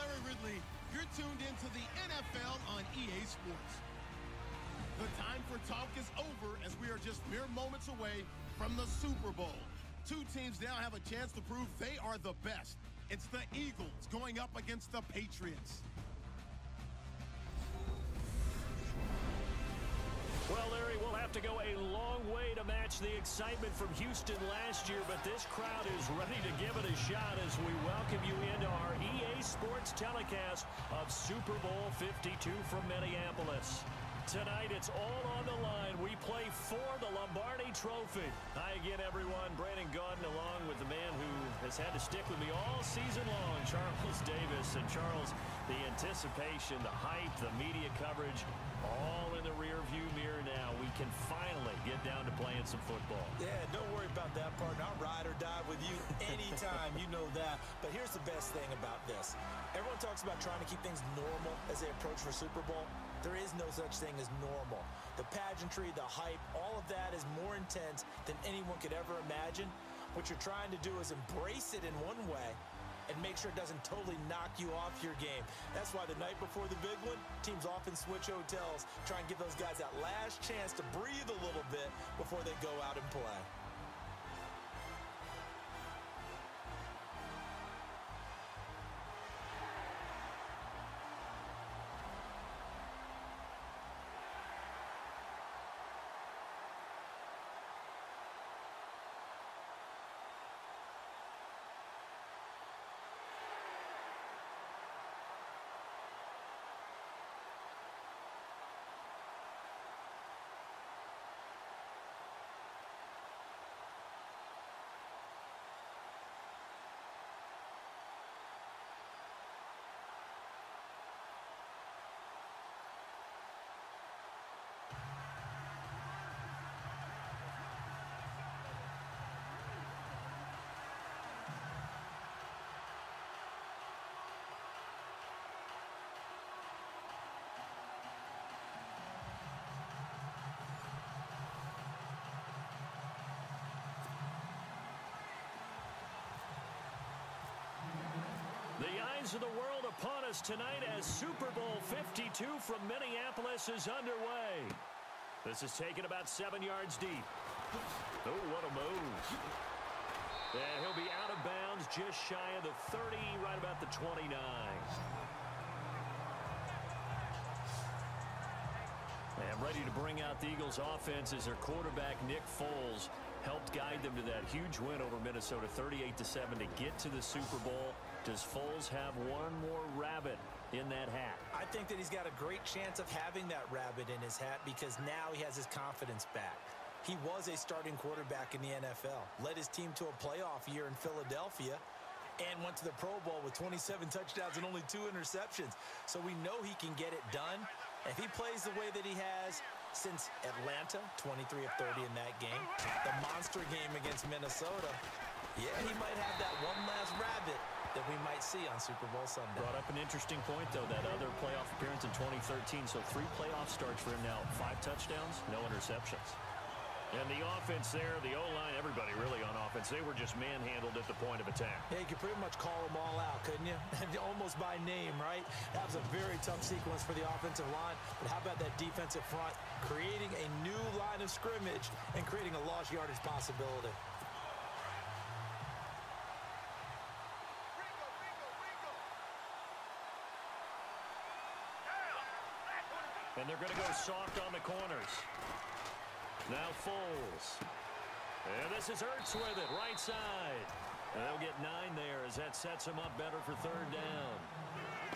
Larry Ridley. You're tuned into the NFL on EA Sports. The time for talk is over as we are just mere moments away from the Super Bowl. Two teams now have a chance to prove they are the best. It's the Eagles going up against the Patriots. Have to go a long way to match the excitement from Houston last year, but this crowd is ready to give it a shot as we welcome you into our EA Sports telecast of Super Bowl 52 from Minneapolis. Tonight, it's all on the line. We play for the Lombardi Trophy. Hi again, everyone. Brandon Gaudin along with the man who has had to stick with me all season long, Charles Davis. And Charles, the anticipation, the hype, the media coverage, all in the rearview mirror can finally get down to playing some football. Yeah, don't worry about that part. I'll ride or die with you anytime. you know that. But here's the best thing about this. Everyone talks about trying to keep things normal as they approach for Super Bowl. There is no such thing as normal. The pageantry, the hype, all of that is more intense than anyone could ever imagine. What you're trying to do is embrace it in one way and make sure it doesn't totally knock you off your game. That's why the night before the big one, teams often switch hotels, try and give those guys that last chance to breathe a little bit before they go out and play. Eyes of the world upon us tonight as Super Bowl 52 from Minneapolis is underway. This is taken about seven yards deep. Oh, what a move. And he'll be out of bounds just shy of the 30, right about the 29. And ready to bring out the Eagles offense as their quarterback, Nick Foles, helped guide them to that huge win over Minnesota 38-7 to get to the Super Bowl. Does Foles have one more rabbit in that hat? I think that he's got a great chance of having that rabbit in his hat because now he has his confidence back. He was a starting quarterback in the NFL, led his team to a playoff year in Philadelphia, and went to the Pro Bowl with 27 touchdowns and only two interceptions. So we know he can get it done. If he plays the way that he has since Atlanta, 23 of 30 in that game, the monster game against Minnesota, yeah, he might have that one last rabbit that we might see on Super Bowl Sunday. Brought up an interesting point, though, that other playoff appearance in 2013. So three playoff starts for him now. Five touchdowns, no interceptions. And the offense there, the O-line, everybody really on offense, they were just manhandled at the point of attack. Yeah, you could pretty much call them all out, couldn't you? Almost by name, right? That was a very tough sequence for the offensive line. But how about that defensive front creating a new line of scrimmage and creating a lost yardage possibility? And they're going to go soft on the corners. Now Foles. And this is Ertz with it, right side. And they'll get nine there as that sets them up better for third down.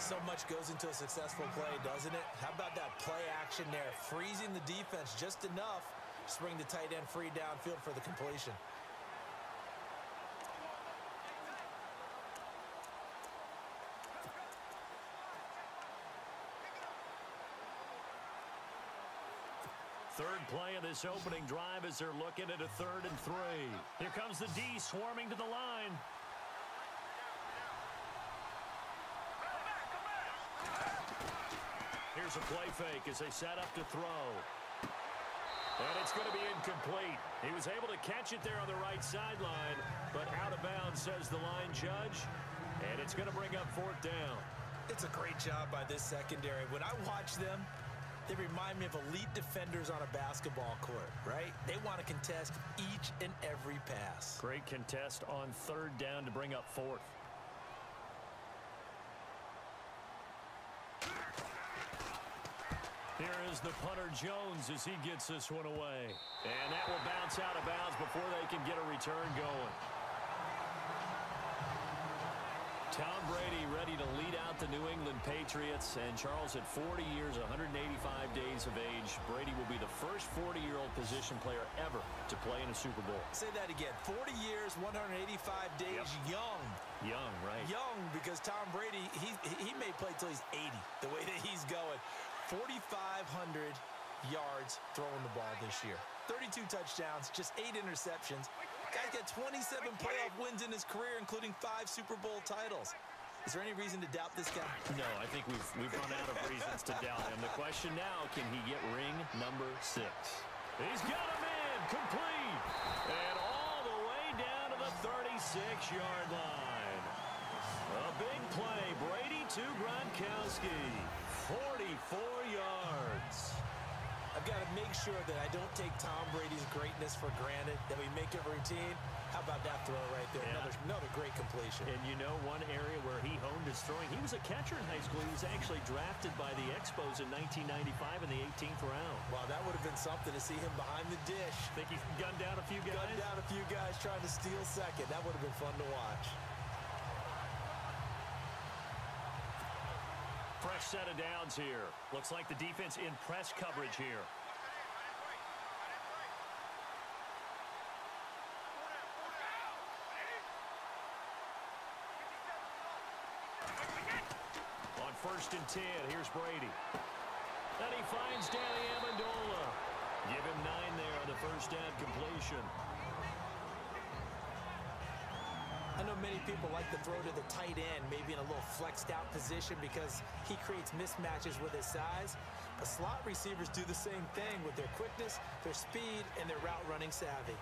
So much goes into a successful play, doesn't it? How about that play action there? Freezing the defense just enough to bring the tight end free downfield for the completion. Third play of this opening drive as they're looking at a third and three. Here comes the D swarming to the line. Here's a play fake as they set up to throw. And it's going to be incomplete. He was able to catch it there on the right sideline, but out of bounds, says the line judge. And it's going to bring up fourth down. It's a great job by this secondary. When I watch them, they remind me of elite defenders on a basketball court, right? They want to contest each and every pass. Great contest on third down to bring up fourth. Here is the punter Jones as he gets this one away. And that will bounce out of bounds before they can get a return going. Tom Brady ready to lead out the New England Patriots. And Charles, at 40 years, 185 days of age, Brady will be the first 40-year-old position player ever to play in a Super Bowl. Say that again. 40 years, 185 days, yep. young. Young, right. Young, because Tom Brady, he, he may play till he's 80, the way that he's going. 4,500 yards throwing the ball this year. 32 touchdowns, just eight interceptions. Guy's got 27 playoff wins in his career, including five Super Bowl titles. Is there any reason to doubt this guy? No, I think we've we've run out of reasons to doubt him. The question now, can he get ring number six? He's got him in, complete, and all the way down to the 36-yard line. A big play, Brady to Gronkowski, 44 yards. I've got to make sure that I don't take Tom Brady's greatness for granted, that we make it routine. How about that throw right there? Yeah. Another, another great completion. And you know one area where he honed his throwing, he was a catcher in high school. He was actually drafted by the Expos in 1995 in the 18th round. Wow, that would have been something to see him behind the dish. Think he gunned down a few guys? Gunned down a few guys trying to steal second. That would have been fun to watch. Fresh set of downs here. Looks like the defense in press coverage here. On first and 10, here's Brady. And he finds Danny Amendola. Give him nine there on the first down completion. I know many people like to throw to the tight end, maybe in a little flexed out position because he creates mismatches with his size. But slot receivers do the same thing with their quickness, their speed, and their route running savvy.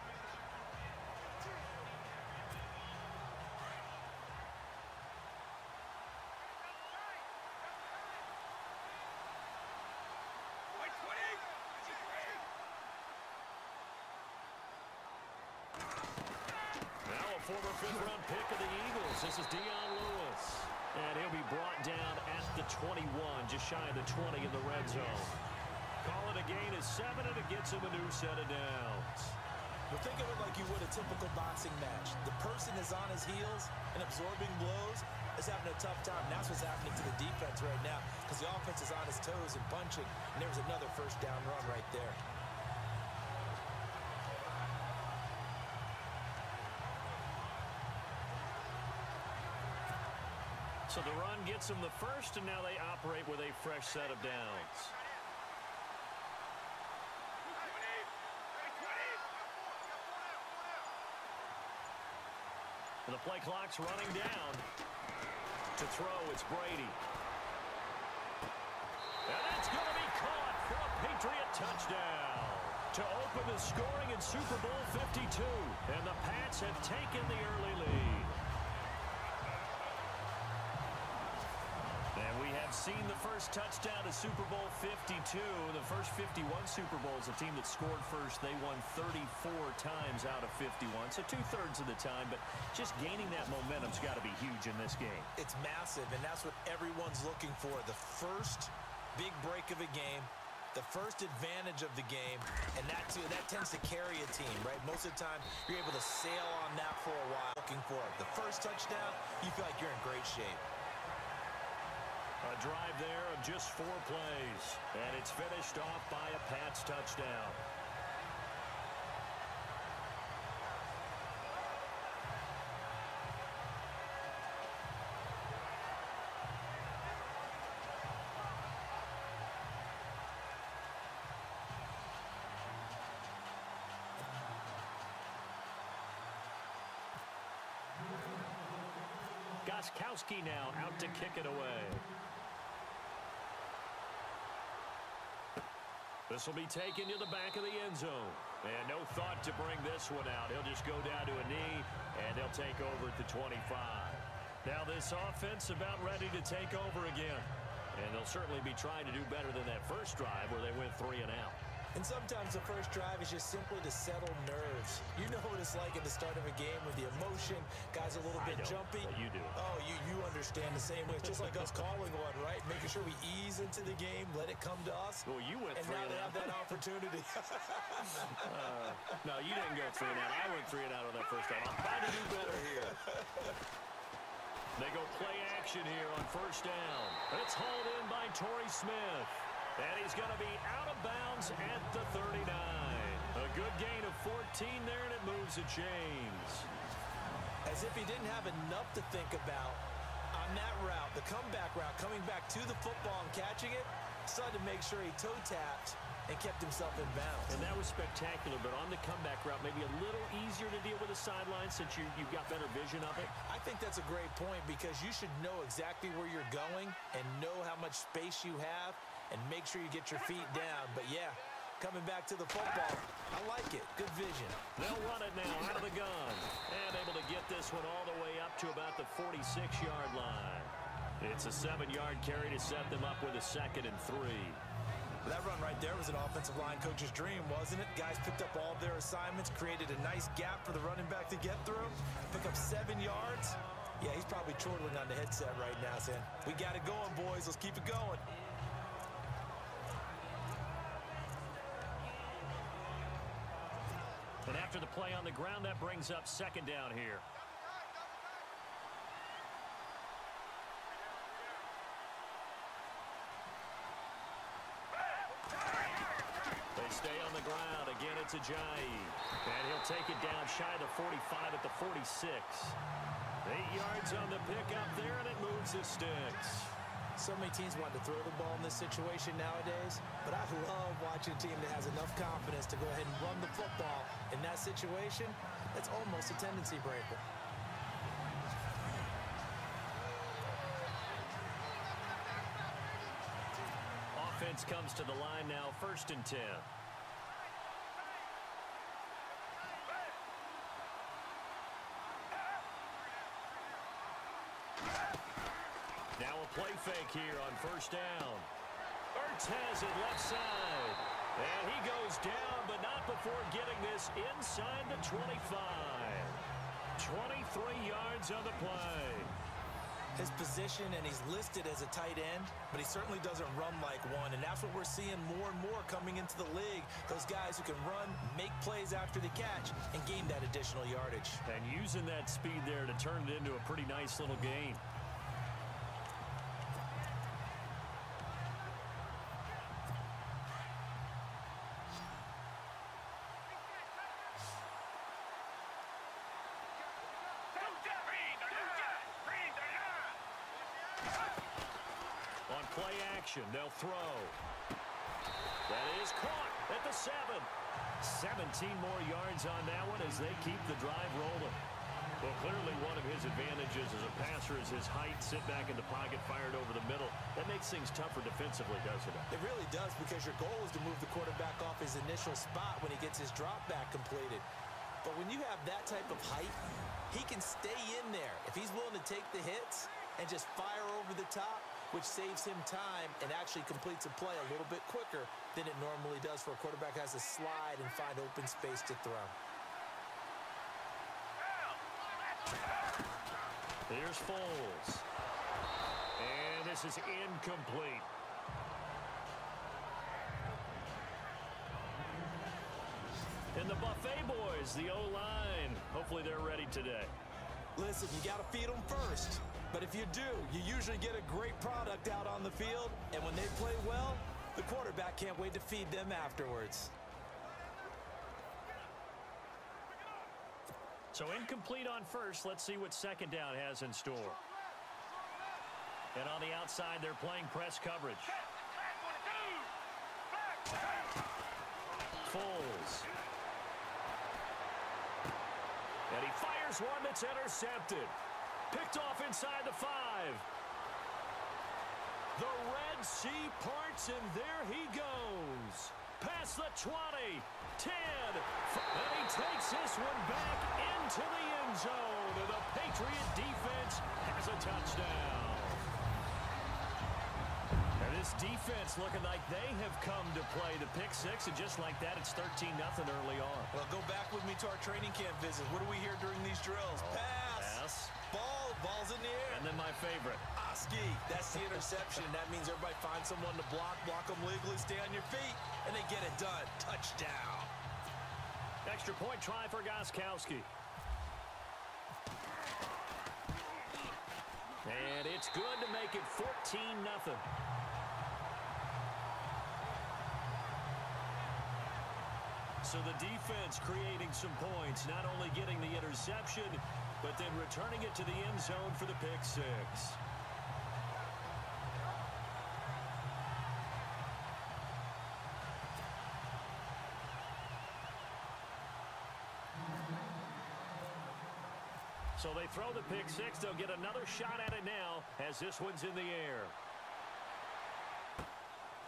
Former fifth-round pick of the Eagles. This is Dion Lewis. And he'll be brought down at the 21, just shy of the 20 in the red zone. Call it a gain of seven, and it gets him a new set of downs. But think of it like you would a typical boxing match. The person is on his heels and absorbing blows is having a tough time. That's what's happening to the defense right now because the offense is on his toes and punching, and there was another first down run right there. So the run gets them the first, and now they operate with a fresh set of downs. The play clock's running down. To throw, it's Brady. And it's going to be caught for a Patriot touchdown. To open the scoring in Super Bowl 52. And the Pats have taken the early lead. Seen the first touchdown to Super Bowl 52. The first 51 Super Bowls, a team that scored first, they won 34 times out of 51. So two-thirds of the time, but just gaining that momentum's got to be huge in this game. It's massive, and that's what everyone's looking for. The first big break of a game, the first advantage of the game, and that too, that tends to carry a team, right? Most of the time, you're able to sail on that for a while. Looking for. The first touchdown, you feel like you're in great shape. Drive there of just four plays. And it's finished off by a Pats touchdown. Gostkowski now out to kick it away. This will be taken to the back of the end zone. And no thought to bring this one out. He'll just go down to a knee, and they'll take over at the 25. Now this offense about ready to take over again. And they'll certainly be trying to do better than that first drive where they went three and out. And sometimes the first drive is just simply to settle nerves. You know what it's like at the start of a game with the emotion, guys a little bit jumpy. you do. Understand the same way. It's just like us calling one, right? Making sure we ease into the game, let it come to us. Well, you went and three now and out. have that opportunity. uh, no, you didn't go three and out. I went three and out on that first down. I'm trying to do better here. They go play action here on first down. It's hauled in by Torrey Smith. And he's going to be out of bounds at the 39. A good gain of 14 there, and it moves the chains. As if he didn't have enough to think about on that route, the comeback route, coming back to the football and catching it, decided to make sure he toe-tapped and kept himself in bounds. And that was spectacular, but on the comeback route, maybe a little easier to deal with the sideline since you, you've got better vision of it. I think that's a great point because you should know exactly where you're going and know how much space you have and make sure you get your feet down. But, yeah, coming back to the football, I like it. Good vision. They'll run it now out of the gun. And able to get this one all the way up to about the 46-yard line. It's a seven-yard carry to set them up with a second and three. That run right there was an offensive line coach's dream, wasn't it? Guys picked up all their assignments, created a nice gap for the running back to get through, pick up seven yards. Yeah, he's probably chortling on the headset right now saying, we got it going, boys. Let's keep it going. And after the play on the ground, that brings up second down here. They stay on the ground. Again, it's Ajayi. And he'll take it down shy of the 45 at the 46. Eight yards on the pickup there, and it moves the sticks. So many teams want to throw the ball in this situation nowadays, but I love watching a team that has enough confidence to go ahead and run the football in that situation. That's almost a tendency breaker. Offense comes to the line now, first and 10. Play fake here on first down. Ertz has it left side. And he goes down, but not before getting this inside the 25. 23 yards on the play. His position, and he's listed as a tight end, but he certainly doesn't run like one, and that's what we're seeing more and more coming into the league. Those guys who can run, make plays after the catch, and gain that additional yardage. And using that speed there to turn it into a pretty nice little game. On play action, they'll throw. That is caught at the seven. 17 more yards on that one as they keep the drive rolling. Well, clearly one of his advantages as a passer is his height, sit back in the pocket, fired over the middle. That makes things tougher defensively, doesn't it? It really does because your goal is to move the quarterback off his initial spot when he gets his drop back completed. But when you have that type of height, he can stay in there. If he's willing to take the hits and just fire over the top, which saves him time and actually completes a play a little bit quicker than it normally does for a quarterback who has to slide and find open space to throw. Here's Foles. And this is incomplete. And the Buffet boys, the O-line. Hopefully they're ready today. Listen, you got to feed them first. But if you do, you usually get a great product out on the field. And when they play well, the quarterback can't wait to feed them afterwards. So incomplete on first. Let's see what second down has in store. And on the outside, they're playing press coverage. Foles. And he fires one that's intercepted. Picked off inside the five. The Red Sea parts, and there he goes. Past the 20, 10, and he takes this one back into the end zone. And the Patriot defense has a touchdown. And this defense looking like they have come to play the pick six, and just like that, it's 13-0 early on. Well, go back with me to our training camp visit. What do we hear during these drills? Oh. Pass. And then my favorite. Oski. That's the interception. that means everybody finds someone to block, block them legally, stay on your feet, and they get it done. Touchdown. Extra point try for Gostkowski. And it's good to make it 14 nothing. So the defense creating some points, not only getting the interception, but then returning it to the end zone for the pick six. So they throw the pick six. They'll get another shot at it now as this one's in the air.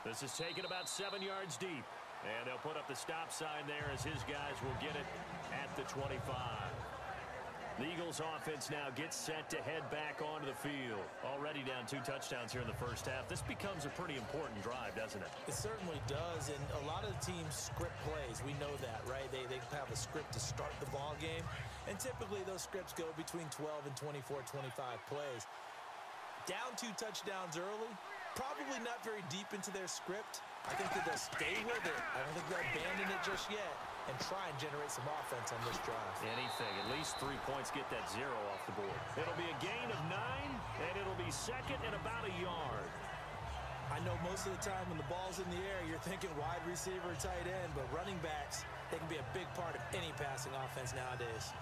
This is taken about seven yards deep. And they'll put up the stop sign there as his guys will get it at the 25. The Eagles offense now gets set to head back onto the field. Already down two touchdowns here in the first half. This becomes a pretty important drive, doesn't it? It certainly does, and a lot of the teams script plays. We know that, right? They, they have a script to start the ball game, and typically those scripts go between 12 and 24, 25 plays. Down two touchdowns early, probably not very deep into their script. I think that they'll stay with it. I don't think they'll abandon it just yet and try and generate some offense on this drive. Anything. At least three points get that zero off the board. It'll be a gain of nine, and it'll be second and about a yard. I know most of the time when the ball's in the air, you're thinking wide receiver tight end, but running backs, they can be a big part of any passing offense nowadays.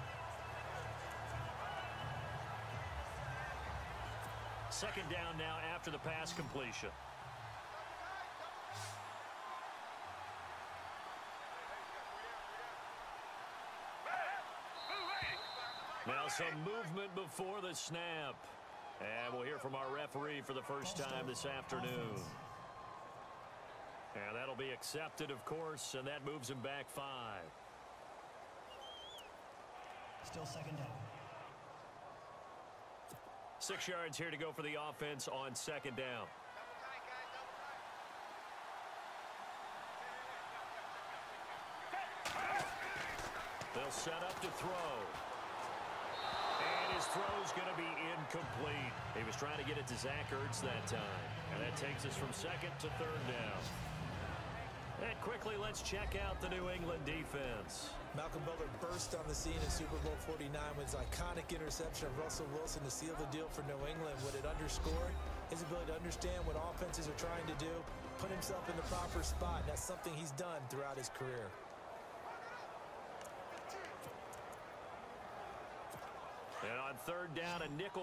Second down now after the pass completion. Some movement before the snap. And we'll hear from our referee for the first time this afternoon. And that'll be accepted, of course, and that moves him back five. Still second down. Six yards here to go for the offense on second down. They'll set up to throw. His throw's going to be incomplete. He was trying to get it to Zach Ertz that time. And that takes us from second to third down. And quickly, let's check out the New England defense. Malcolm Butler burst on the scene in Super Bowl 49 with his iconic interception of Russell Wilson to seal the deal for New England. What it underscored his ability to understand what offenses are trying to do, put himself in the proper spot. And that's something he's done throughout his career. And on third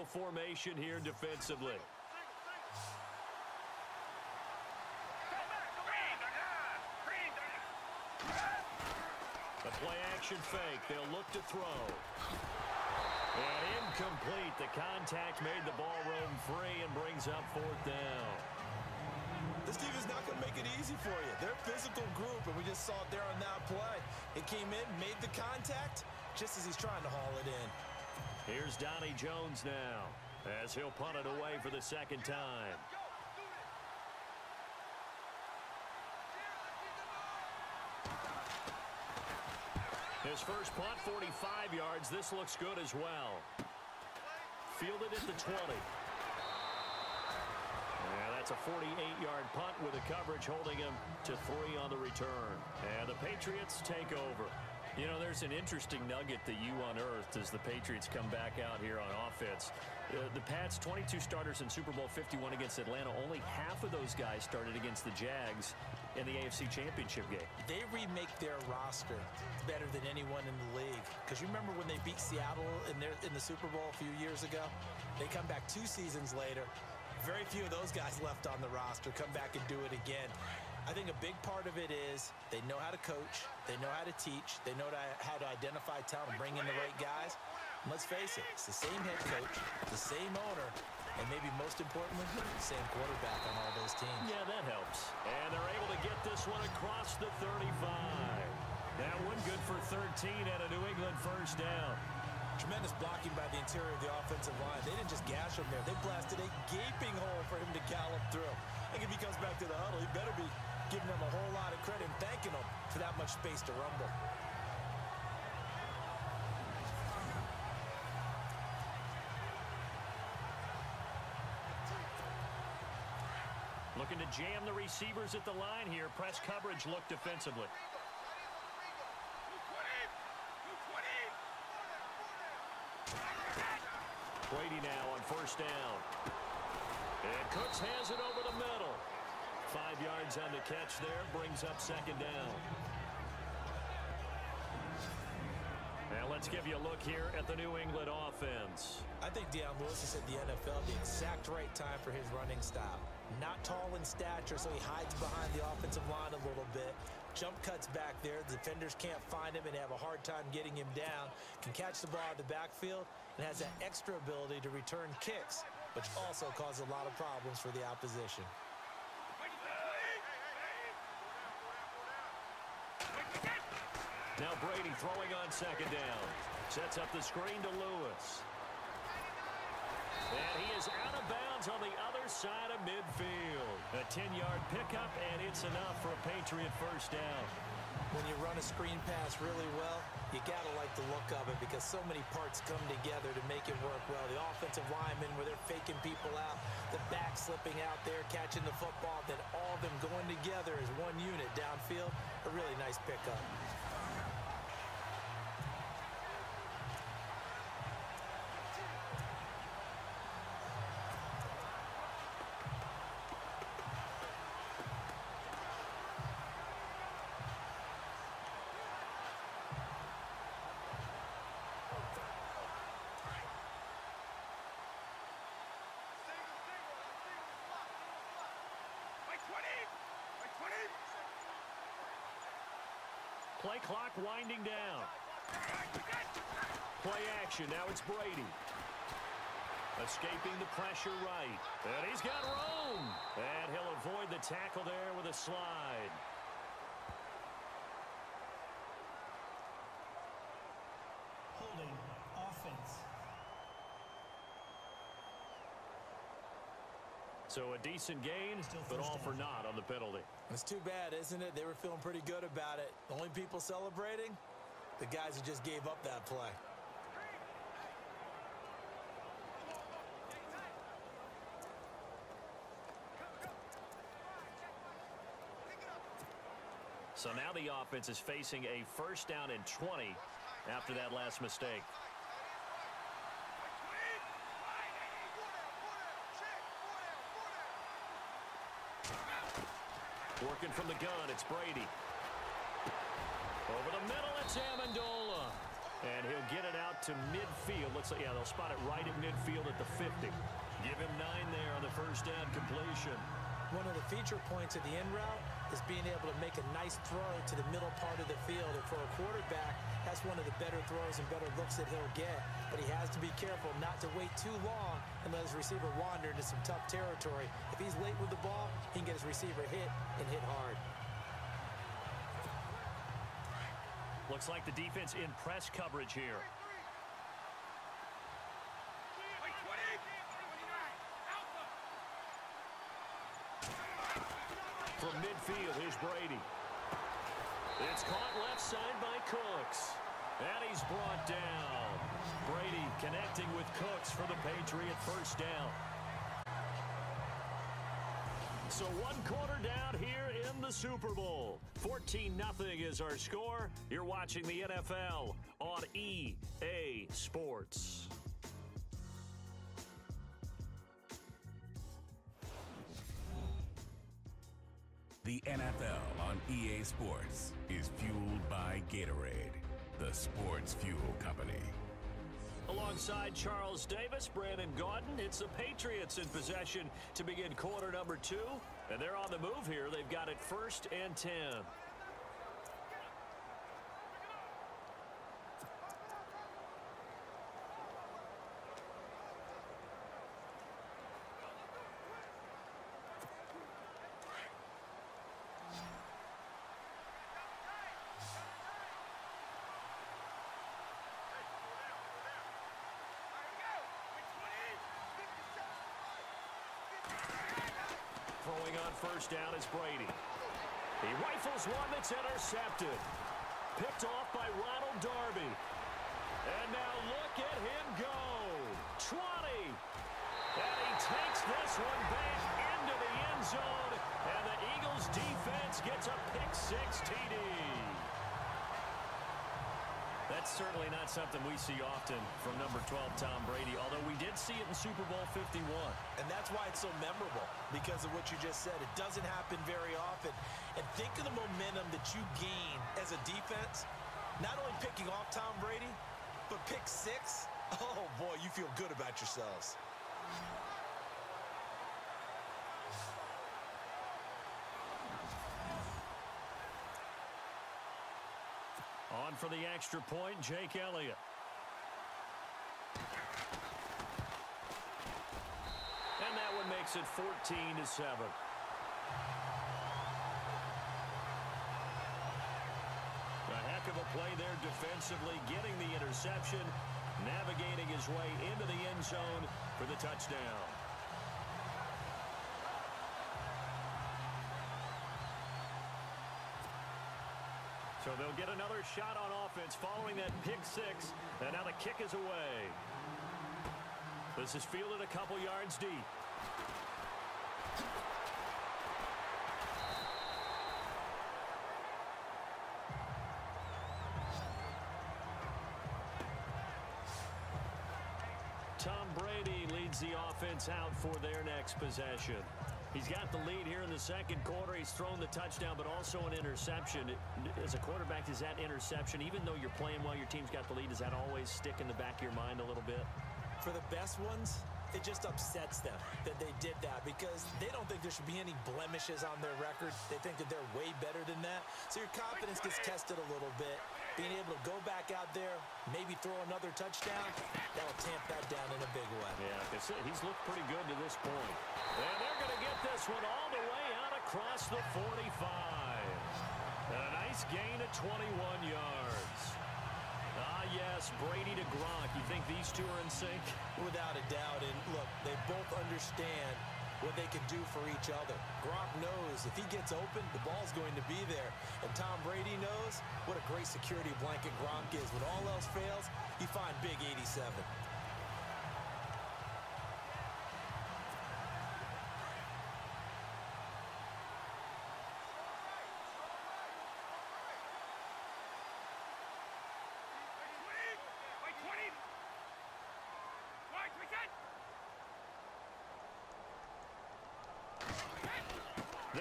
formation here defensively. The play action fake. They'll look to throw. And incomplete. The contact made the ball roam free and brings up fourth down. This team is not going to make it easy for you. They're a physical group, and we just saw it there on that play. It came in, made the contact, just as he's trying to haul it in. Here's Donnie Jones now as he'll punt it away for the second time. His first punt, 45 yards. This looks good as well. Fielded at the 20. Yeah, that's a 48-yard punt with the coverage holding him to three on the return. And the Patriots take over. You know, there's an interesting nugget that you unearthed as the Patriots come back out here on offense. Uh, the Pats, 22 starters in Super Bowl 51 against Atlanta. Only half of those guys started against the Jags in the AFC Championship game. They remake their roster better than anyone in the league. Because you remember when they beat Seattle in, their, in the Super Bowl a few years ago? They come back two seasons later. Very few of those guys left on the roster. Come back and do it again. I think a big part of it is they know how to coach, they know how to teach, they know how to identify talent, and bring in the right guys. And let's face it, it's the same head coach, the same owner, and maybe most importantly, the same quarterback on all those teams. Yeah, that helps. And they're able to get this one across the 35. That one good for 13 and a New England first down. Tremendous blocking by the interior of the offensive line. They didn't just gash him there. They blasted a gaping hole for him to gallop through. I think if he comes back to the huddle, he better be giving them a whole lot of credit and thanking them for that much space to rumble. Looking to jam the receivers at the line here. Press coverage look defensively. Brady now on first down. And Cooks has it over the middle. Five yards on the catch there. Brings up second down. Now let's give you a look here at the New England offense. I think Dion Lewis is at the NFL the exact right time for his running style. Not tall in stature, so he hides behind the offensive line a little bit. Jump cuts back there. The defenders can't find him and have a hard time getting him down. Can catch the ball out the backfield and has that extra ability to return kicks, which also causes a lot of problems for the opposition. Now Brady throwing on second down. Sets up the screen to Lewis. And he is out of bounds on the other side of midfield. A 10-yard pickup, and it's enough for a Patriot first down. When you run a screen pass really well, you got to like the look of it because so many parts come together to make it work well. The offensive linemen where they're faking people out, the back slipping out there, catching the football, then all of them going together as one unit downfield. A really nice pickup. Play clock winding down. Play action. Now it's Brady. Escaping the pressure right. And he's got room. And he'll avoid the tackle there with a slide. So a decent gain, but all for naught on the penalty. It's too bad, isn't it? They were feeling pretty good about it. The only people celebrating? The guys who just gave up that play. So now the offense is facing a first down and 20 after that last mistake. Working from the gun, it's Brady. Over the middle, it's Amendola. And he'll get it out to midfield. Let's say, yeah, they'll spot it right at midfield at the 50. Give him nine there on the first down completion. One of the feature points of the in route is being able to make a nice throw to the middle part of the field. And for a quarterback, that's one of the better throws and better looks that he'll get. But he has to be careful not to wait too long and let his receiver wander into some tough territory. If he's late with the ball, he can get his receiver hit and hit hard. Looks like the defense in press coverage here. From midfield, here's Brady. It's caught left side by Cooks. And he's brought down. Brady connecting with Cooks for the Patriot first down. So one quarter down here in the Super Bowl. 14-0 is our score. You're watching the NFL on EA Sports. The NFL on EA Sports is fueled by Gatorade, the sports fuel company. Alongside Charles Davis, Brandon Gaudin, it's the Patriots in possession to begin quarter number two. And they're on the move here. They've got it first and 10. On first down is Brady. He rifles one that's intercepted. Picked off by Ronald Darby. And now look at him go. 20. And he takes this one back into the end zone. And the Eagles defense gets a pick six TD. That's certainly not something we see often from number 12, Tom Brady, although we did see it in Super Bowl 51. And that's why it's so memorable, because of what you just said. It doesn't happen very often. And think of the momentum that you gain as a defense, not only picking off Tom Brady, but pick six. Oh, boy, you feel good about yourselves. For the extra point, Jake Elliott. And that one makes it 14 to 7. A heck of a play there defensively, getting the interception, navigating his way into the end zone for the touchdown. So they'll get another shot on offense following that pick six. And now the kick is away. This is fielded a couple yards deep. Tom Brady leads the offense out for their next possession. He's got the lead here in the second quarter. He's thrown the touchdown, but also an interception. As a quarterback, does that interception, even though you're playing well, your team's got the lead, does that always stick in the back of your mind a little bit? For the best ones, it just upsets them that they did that because they don't think there should be any blemishes on their record. They think that they're way better than that. So your confidence gets tested a little bit. Being able to go back out there, maybe throw another touchdown, that'll tamp that down in a big way. Yeah, he's looked pretty good to this point. And they're going to get this one all the way out across the 45. And a nice gain of 21 yards. Ah, yes, Brady to Gronk. You think these two are in sync? Without a doubt. And look, they both understand what they can do for each other. Gronk knows if he gets open, the ball's going to be there. And Tom Brady knows what a great security blanket Gronk is. When all else fails, you find big 87.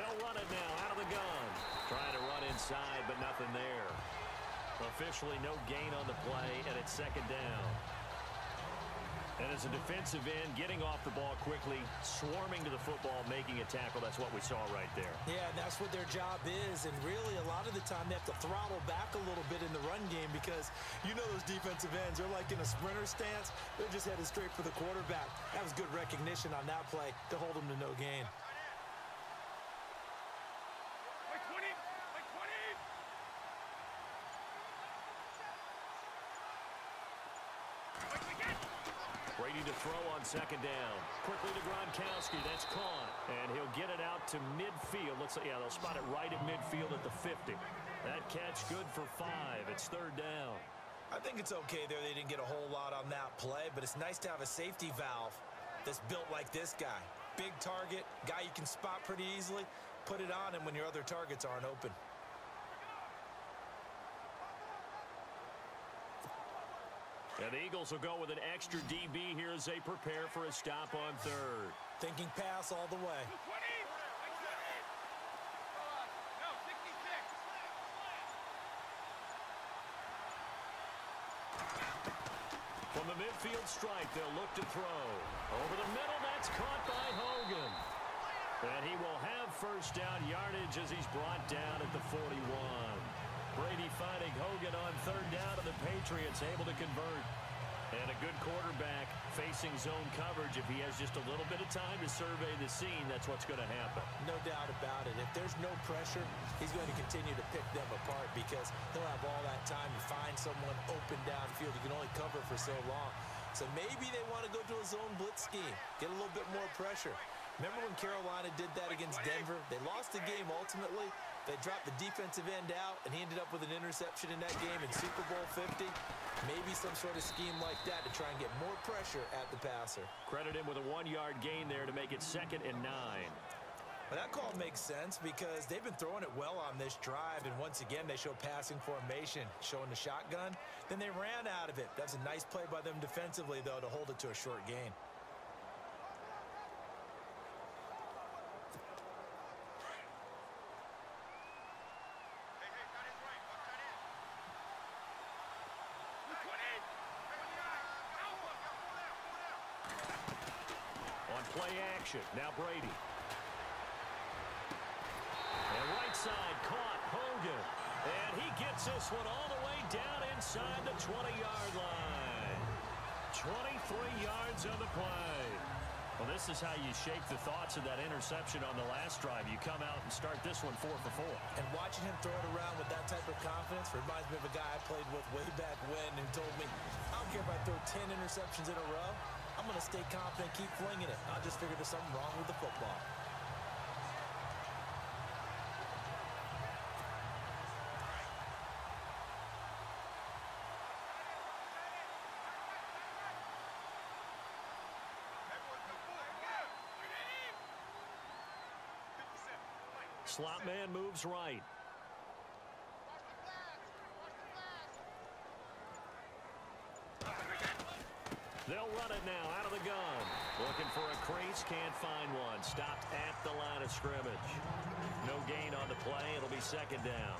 They'll run it now out of the gun. Trying to run inside, but nothing there. Officially no gain on the play, and it's second down. And as a defensive end, getting off the ball quickly, swarming to the football, making a tackle, that's what we saw right there. Yeah, that's what their job is. And really, a lot of the time, they have to throttle back a little bit in the run game because you know those defensive ends, they're like in a sprinter stance. They're just headed straight for the quarterback. That was good recognition on that play to hold them to no gain. To throw on second down. Quickly to Gronkowski. That's caught. And he'll get it out to midfield. Looks like, yeah, they'll spot it right at midfield at the 50. That catch good for five. It's third down. I think it's okay there. They didn't get a whole lot on that play, but it's nice to have a safety valve that's built like this guy. Big target, guy you can spot pretty easily. Put it on him when your other targets aren't open. And the Eagles will go with an extra DB here as they prepare for a stop on third. Thinking pass all the way. From the midfield strike, they'll look to throw. Over the middle, that's caught by Hogan. And he will have first down yardage as he's brought down at the 41. Brady finding Hogan on third down, and the Patriots able to convert. And a good quarterback facing zone coverage. If he has just a little bit of time to survey the scene, that's what's going to happen. No doubt about it. If there's no pressure, he's going to continue to pick them apart because he'll have all that time to find someone open downfield. You can only cover for so long. So maybe they want to go to a zone blitz scheme, get a little bit more pressure. Remember when Carolina did that against Denver? They lost the game ultimately. They dropped the defensive end out, and he ended up with an interception in that game in Super Bowl 50. Maybe some sort of scheme like that to try and get more pressure at the passer. Credit him with a one-yard gain there to make it second and nine. Well, that call makes sense because they've been throwing it well on this drive, and once again, they show passing formation, showing the shotgun. Then they ran out of it. That's a nice play by them defensively, though, to hold it to a short gain. On play action, now Brady. And right side caught Hogan. And he gets this one all the way down inside the 20-yard line. 23 yards on the play. Well, this is how you shape the thoughts of that interception on the last drive. You come out and start this one four for four. And watching him throw it around with that type of confidence reminds me of a guy I played with way back when who told me, I don't care if I throw 10 interceptions in a row. Going to stay confident, keep flinging it. I just figured there's something wrong with the football. Slot man moves right. They'll run it now out of the gun. Looking for a crease, can't find one. Stopped at the line of scrimmage. No gain on the play. It'll be second down.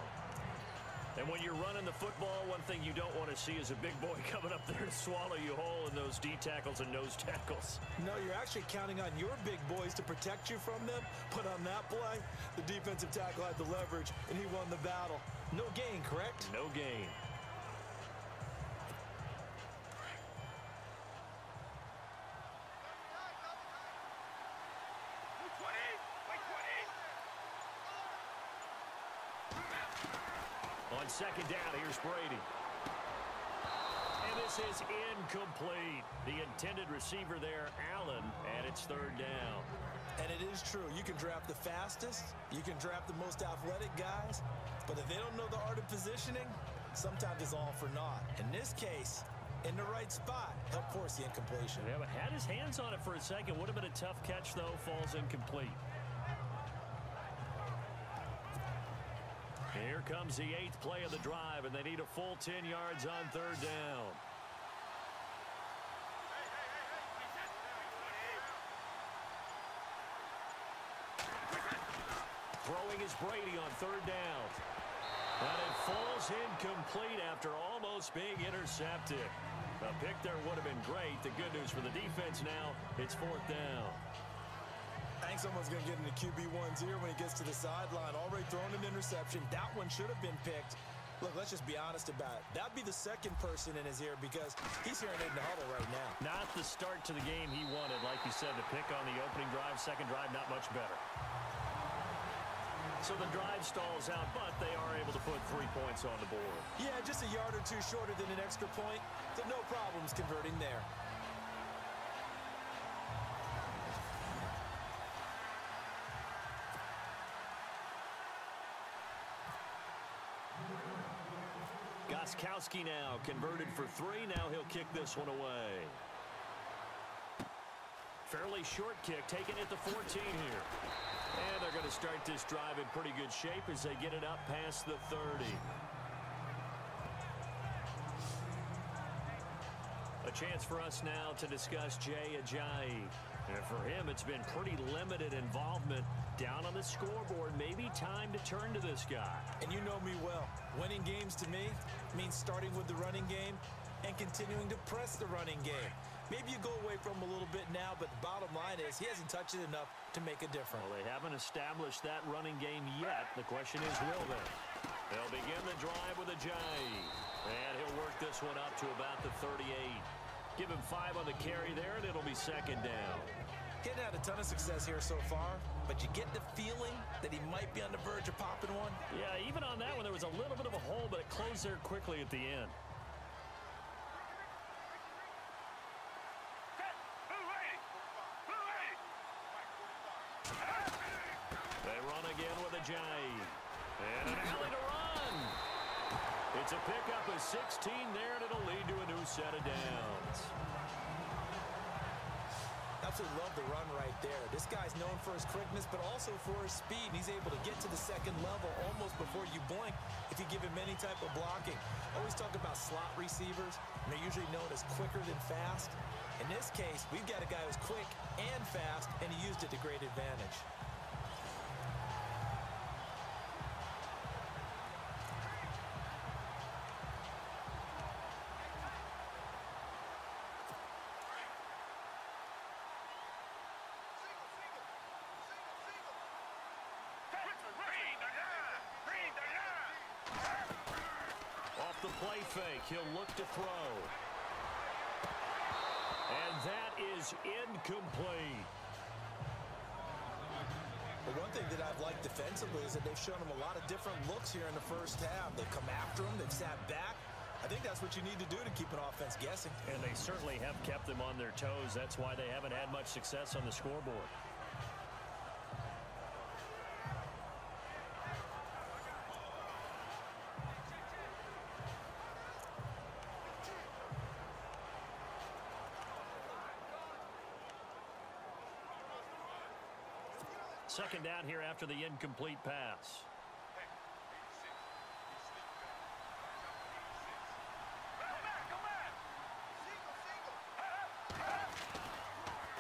And when you're running the football, one thing you don't want to see is a big boy coming up there to swallow you whole in those D tackles and nose tackles. No, you're actually counting on your big boys to protect you from them. But on that play, the defensive tackle had the leverage, and he won the battle. No gain, correct? No gain. On second down, here's Brady. And this is incomplete. The intended receiver there, Allen, and it's third down. And it is true. You can draft the fastest. You can draft the most athletic guys. But if they don't know the art of positioning, sometimes it's all for naught. In this case, in the right spot, help force the incompletion. Yeah, but had his hands on it for a second. Would have been a tough catch, though. Falls incomplete. Here comes the eighth play of the drive, and they need a full 10 yards on third down. Throwing is Brady on third down. And it falls incomplete after almost being intercepted. A pick there would have been great. The good news for the defense now, it's fourth down. Think someone's going to get into QB1's ear when he gets to the sideline. Already thrown an interception. That one should have been picked. Look, let's just be honest about it. That'd be the second person in his ear because he's hearing it in the huddle right now. Not the start to the game he wanted. Like you said, the pick on the opening drive, second drive, not much better. So the drive stalls out, but they are able to put three points on the board. Yeah, just a yard or two shorter than an extra point. So no problems converting there. Gostkowski now converted for three. Now he'll kick this one away. Fairly short kick, taken at the 14 here. And they're going to start this drive in pretty good shape as they get it up past the 30. Chance for us now to discuss Jay Ajayi. And for him, it's been pretty limited involvement down on the scoreboard. Maybe time to turn to this guy. And you know me well. Winning games to me means starting with the running game and continuing to press the running game. Maybe you go away from him a little bit now, but the bottom line is he hasn't touched it enough to make a difference. Well, they haven't established that running game yet. The question is, will they? They'll begin the drive with Ajayi. And he'll work this one up to about the 38. Give him five on the carry there, and it'll be second down. Getting had a ton of success here so far, but you get the feeling that he might be on the verge of popping one. Yeah, even on that one, there was a little bit of a hole, but it closed there quickly at the end. again with Ajayi. And an alley to run. It's a pickup of 16 there, and it'll set of downs. Absolutely love the run right there. This guy's known for his quickness, but also for his speed. He's able to get to the second level almost before you blink if you give him any type of blocking. Always talk about slot receivers, and they're usually known as quicker than fast. In this case, we've got a guy who's quick and fast, and he used it to great advantage. Off the play fake, he'll look to throw. And that is incomplete. But one thing that I've liked defensively is that they've shown him a lot of different looks here in the first half. They've come after him. They've sat back. I think that's what you need to do to keep an offense guessing. And they certainly have kept them on their toes. That's why they haven't had much success on the scoreboard. After the incomplete pass.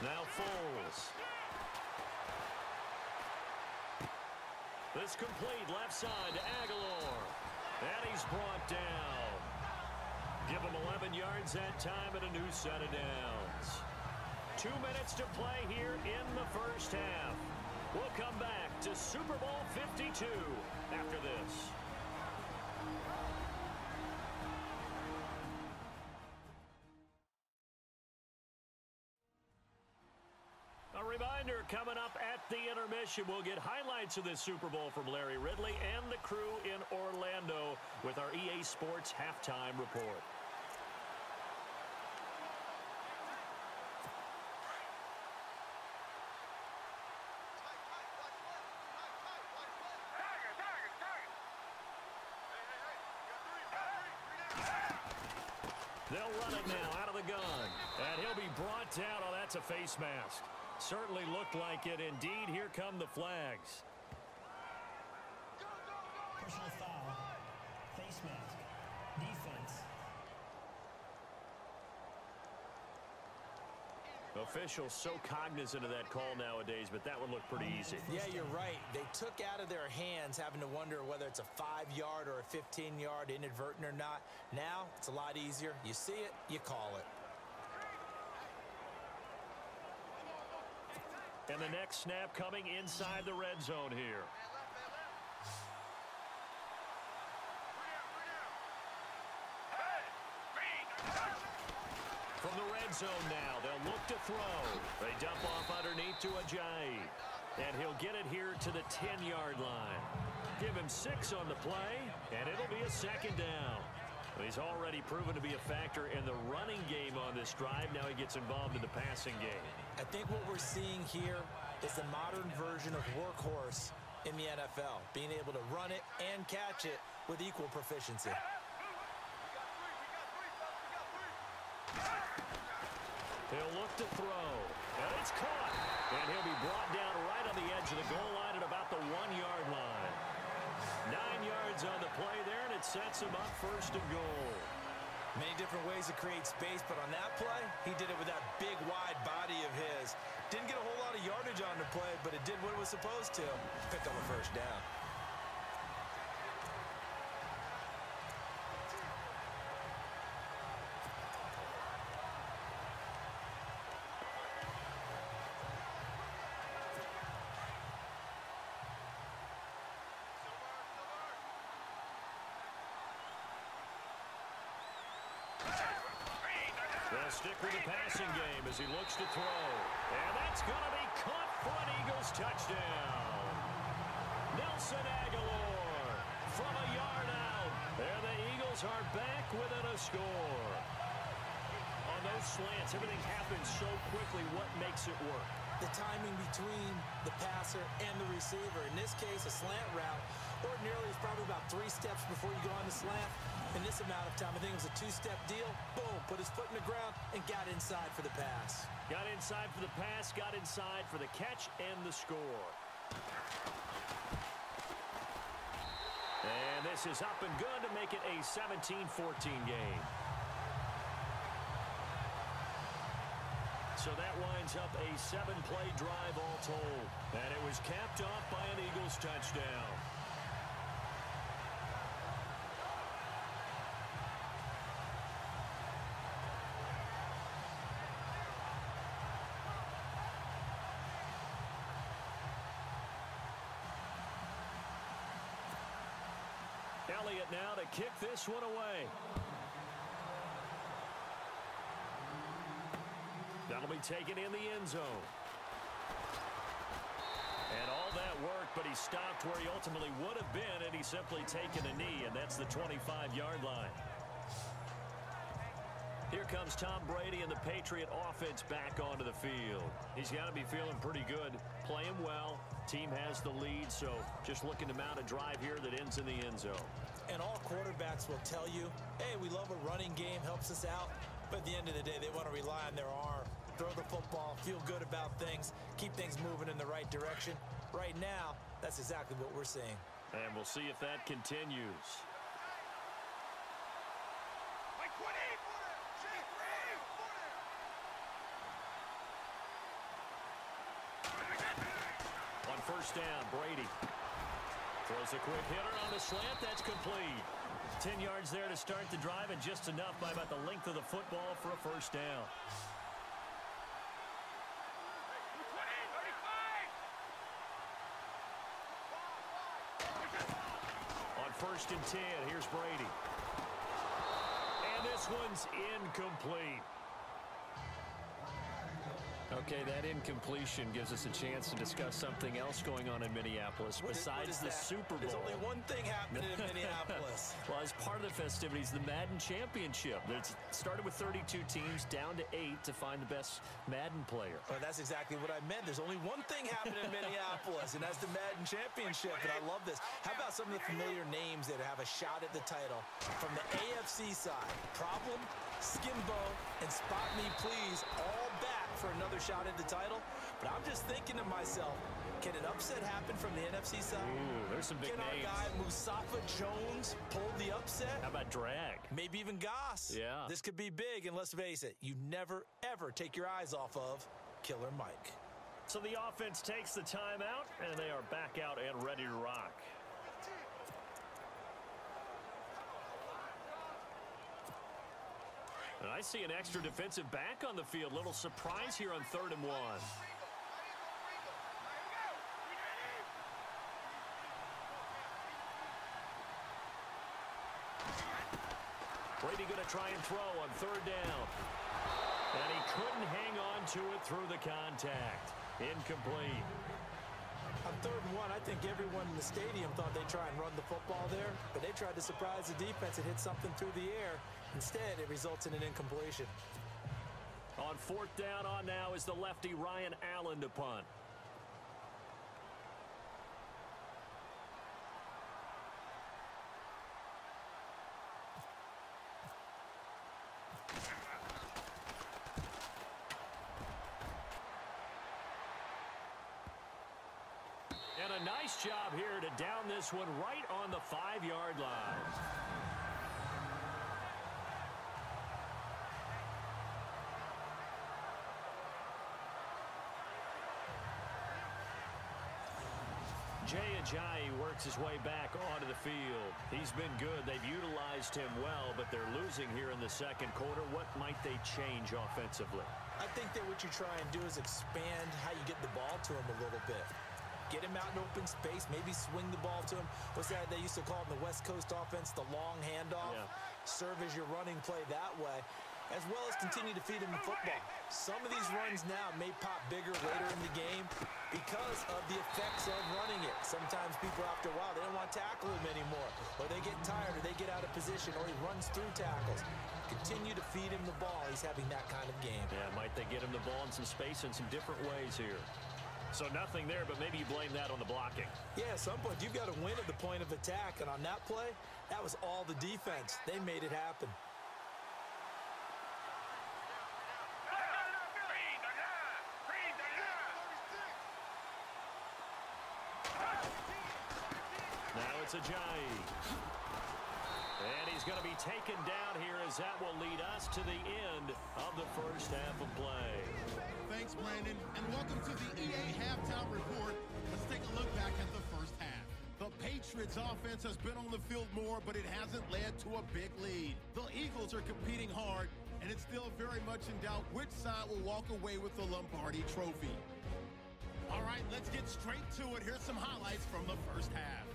Now Foles. This complete left side to Agholor. And he's brought down. Give him 11 yards that time and a new set of downs. Two minutes to play here in the first half. We'll come back to Super Bowl 52 after this. A reminder coming up at the intermission, we'll get highlights of this Super Bowl from Larry Ridley and the crew in Orlando with our EA Sports halftime report. It now out of the gun. And he'll be brought down. Oh, that's a face mask. Certainly looked like it. Indeed, here come the flags. Personal foul. Face mask. Defense. Officials so cognizant of that call nowadays, but that would look pretty easy. Yeah, you're right. They took out of their hands having to wonder whether it's a five-yard or a 15-yard inadvertent or not. Now, it's a lot easier. You see it, you call it. And the next snap coming inside the red zone here. The red zone now, they'll look to throw. They dump off underneath to Ajayi. And he'll get it here to the 10-yard line. Give him six on the play, and it'll be a second down. He's already proven to be a factor in the running game on this drive. Now he gets involved in the passing game. I think what we're seeing here is the modern version of workhorse in the NFL, being able to run it and catch it with equal proficiency. He'll look to throw. And it's caught. And he'll be brought down right on the edge of the goal line at about the one-yard line. Nine yards on the play there, and it sets him up first and goal. Many different ways to create space, but on that play, he did it with that big, wide body of his. Didn't get a whole lot of yardage on the play, but it did what it was supposed to. Picked up a first down. They'll stick with the passing game as he looks to throw. And that's going to be caught for an Eagles touchdown. Nelson Agholor from a yard out. And the Eagles are back within a score. On those slants, everything happens so quickly. What makes it work? the timing between the passer and the receiver. In this case, a slant route ordinarily is probably about three steps before you go on the slant. In this amount of time, I think it was a two-step deal. Boom, put his foot in the ground and got inside for the pass. Got inside for the pass, got inside for the catch and the score. And this is up and good to make it a 17-14 game. So that winds up a seven-play drive all told. And it was capped off by an Eagles touchdown. Elliott now to kick this one away. That'll be taken in the end zone. And all that work, but he stopped where he ultimately would have been and he simply taken a knee, and that's the 25-yard line. Here comes Tom Brady and the Patriot offense back onto the field. He's got to be feeling pretty good, playing well. Team has the lead, so just looking to mount a drive here that ends in the end zone. And all quarterbacks will tell you, hey, we love a running game, helps us out. But at the end of the day, they want to rely on their arm. Throw the football, feel good about things, keep things moving in the right direction. Right now, that's exactly what we're seeing. And we'll see if that continues. On first down, Brady. Throws a quick hitter on the slant. That's complete. 10 yards there to start the drive and just enough by about the length of the football for a first down. On first and 10, here's Brady. And this one's incomplete. Okay, that incompletion gives us a chance to discuss something else going on in Minneapolis what besides is the that? Super Bowl. There's only one thing happening in Minneapolis. well, as part of the festivities, the Madden Championship. It started with 32 teams, down to eight to find the best Madden player. Well, that's exactly what I meant. There's only one thing happening in Minneapolis, and that's the Madden Championship, and I love this. How about some of the familiar names that have a shot at the title? From the AFC side, Problem, Skimbo, and Spot Me Please, all back for another shot at the title. But I'm just thinking to myself, can an upset happen from the NFC side? Ooh, there's some big Can our guy Musafa Jones pull the upset? How about drag? Maybe even Goss. Yeah. This could be big, and let's face it, you never, ever take your eyes off of Killer Mike. So the offense takes the timeout, and they are back out and ready to rock. And I see an extra defensive back on the field. Little surprise here on third and one. Brady going to try and throw on third down. And he couldn't hang on to it through the contact. Incomplete. On third and one, I think everyone in the stadium thought they'd try and run the football there, but they tried to surprise the defense and hit something through the air. Instead, it results in an incompletion. On fourth down on now is the lefty Ryan Allen to punt. And a nice job here to down this one right on the five-yard line. Jay Ajayi works his way back onto the field. He's been good. They've utilized him well, but they're losing here in the second quarter. What might they change offensively? I think that what you try and do is expand how you get the ball to him a little bit. Get him out in open space, maybe swing the ball to him. What's that they used to call in the West Coast offense, the long handoff? Yeah. Serve as your running play that way, as well as continue to feed him the football. Some of these runs now may pop bigger later in the game, because of the effects of running it. Sometimes people, after a while, they don't want to tackle him anymore, or they get tired, or they get out of position, or he runs through tackles. Continue to feed him the ball. He's having that kind of game. Yeah, might they get him the ball in some space in some different ways here. So nothing there, but maybe you blame that on the blocking. Yeah, at some point, you've got to win at the point of attack, and on that play, that was all the defense. They made it happen. Now it's Ajayi. And he's going to be taken down here as that will lead us to the end of the first half of play. Thanks, Brandon, and welcome to the EA Halftime Report. Let's take a look back at the first half. The Patriots offense has been on the field more, but it hasn't led to a big lead. The Eagles are competing hard, and it's still very much in doubt which side will walk away with the Lombardi Trophy. All right, let's get straight to it. Here's some highlights from the first half.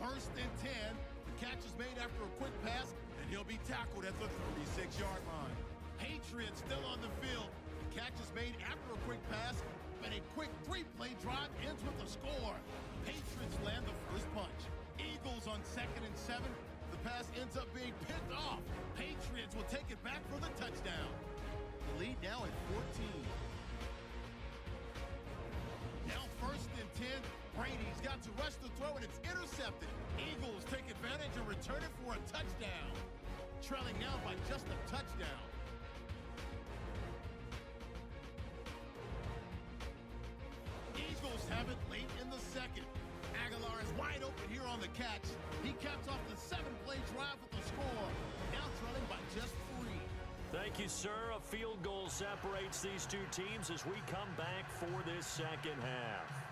First and 10. Catch is made after a quick pass, and he'll be tackled at the 36-yard line. Patriots still on the field. The catch is made after a quick pass, and a quick three-play drive ends with a score. Patriots land the first punch. Eagles on second and seven. The pass ends up being picked off. Patriots will take it back for the touchdown. The lead now at 14. Now first and 10. Brady's got to rush the throw, and it's intercepted. Eagles take advantage and return it for a touchdown. Trailing now by just a touchdown. Eagles have it late in the second. Agholor is wide open here on the catch. He caps off the seven-play drive with the score. Now trailing by just three. Thank you, sir. A field goal separates these two teams as we come back for this second half.